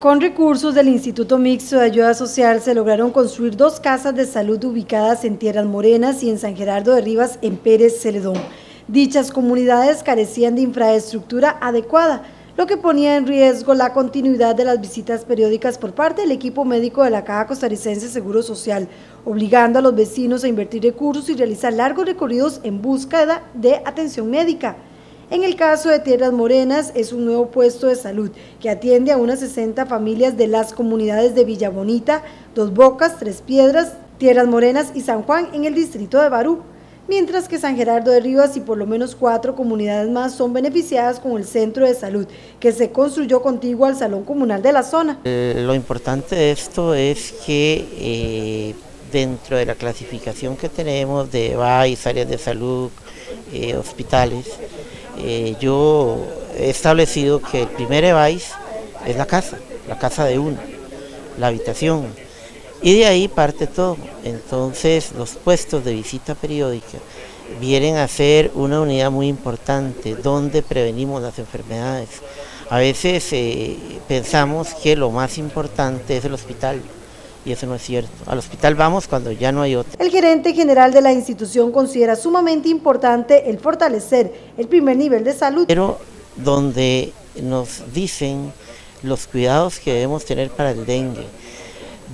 Con recursos del Instituto Mixto de Ayuda Social se lograron construir dos casas de salud ubicadas en Tierras Morenas y en San Gerardo de Rivas en Pérez Celedón. Dichas comunidades carecían de infraestructura adecuada, lo que ponía en riesgo la continuidad de las visitas periódicas por parte del equipo médico de la Caja Costarricense Seguro Social, obligando a los vecinos a invertir recursos y realizar largos recorridos en búsqueda de atención médica. En el caso de Tierras Morenas, es un nuevo puesto de salud que atiende a unas 60 familias de las comunidades de Villa Bonita, Dos Bocas, Tres Piedras, Tierras Morenas y San Juan en el distrito de Barú, mientras que San Gerardo de Rivas y por lo menos cuatro comunidades más son beneficiadas con el centro de salud que se construyó contiguo al salón comunal de la zona. Eh, lo importante de esto es que eh, dentro de la clasificación que tenemos de BAIS, áreas de salud, eh, hospitales, eh, yo he establecido que el primer EVAIS es la casa, la casa de uno, la habitación. Y de ahí parte todo. Entonces los puestos de visita periódica vienen a ser una unidad muy importante donde prevenimos las enfermedades. A veces eh, pensamos que lo más importante es el hospital y eso no es cierto. Al hospital vamos cuando ya no hay otro. El gerente general de la institución considera sumamente importante el fortalecer el primer nivel de salud. Pero donde nos dicen los cuidados que debemos tener para el dengue,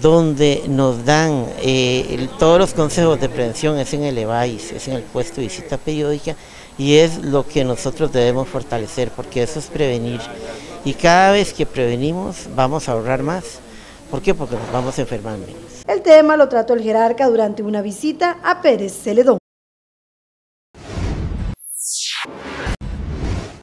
donde nos dan eh, todos los consejos de prevención es en el EVAIS, es en el puesto de visita periódica y es lo que nosotros debemos fortalecer porque eso es prevenir y cada vez que prevenimos vamos a ahorrar más. ¿Por qué? Porque nos vamos a enfermar menos. El tema lo trató el jerarca durante una visita a Pérez Celedón.